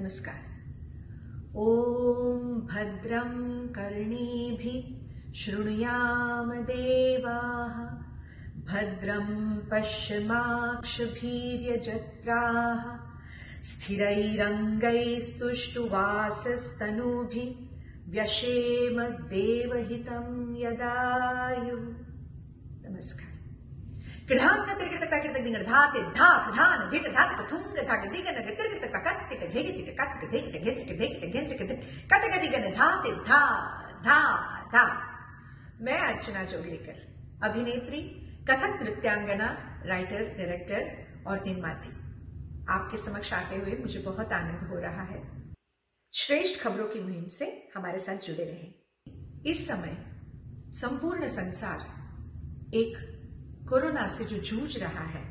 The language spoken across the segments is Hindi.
नमस्कार। ॐ भद्रं कर्णीभिः शृणुयाम देवाः। भद्रं पश्यमाक्षभीर्यजत्राः। स्थिरैरङ्गैस्तुष्टुवासस्तनूभिः व्यशेम देवहितं यदायु कतक दिगन धाते धा धा धा। मैं अर्चना जोगलीकर अभिनेत्री, कथक, नृत्यांगना राइटर डायरेक्टर और निर्माती। आपके समक्ष आते हुए मुझे बहुत आनंद हो रहा है। श्रेष्ठ खबरों की मुहिम से हमारे साथ जुड़े रहें। इस समय संपूर्ण संसार एक कोरोना से जो जूझ रहा है,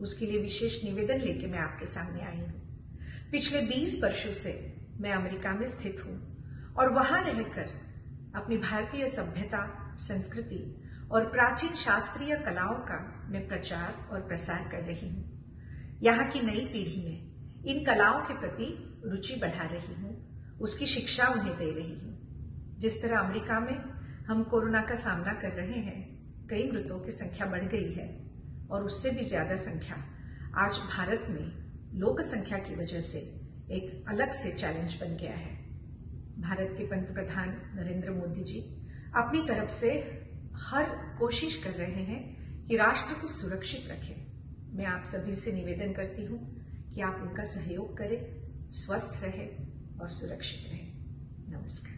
उसके लिए विशेष निवेदन लेके मैं आपके सामने आई हूँ। पिछले 20 वर्षों से मैं अमेरिका में स्थित हूँ और वहाँ रहकर अपनी भारतीय सभ्यता, संस्कृति और प्राचीन शास्त्रीय कलाओं का मैं प्रचार और प्रसार कर रही हूँ। यहाँ की नई पीढ़ी में इन कलाओं के प्रति रुचि बढ़ा रही हूँ, उसकी शिक्षा उन्हें दे रही हूँ। जिस तरह अमेरिका में हम कोरोना का सामना कर रहे हैं कई मृतों की संख्या बढ़ गई है और उससे भी ज़्यादा संख्या आज भारत में लोक संख्या की वजह से एक अलग से चैलेंज बन गया है। भारत के पंत प्रधान नरेंद्र मोदी जी अपनी तरफ़ से हर कोशिश कर रहे हैं कि राष्ट्र को सुरक्षित रखें। मैं आप सभी से निवेदन करती हूँ कि आप उनका सहयोग करें, स्वस्थ रहे और सुरक्षित रहें। नमस्कार।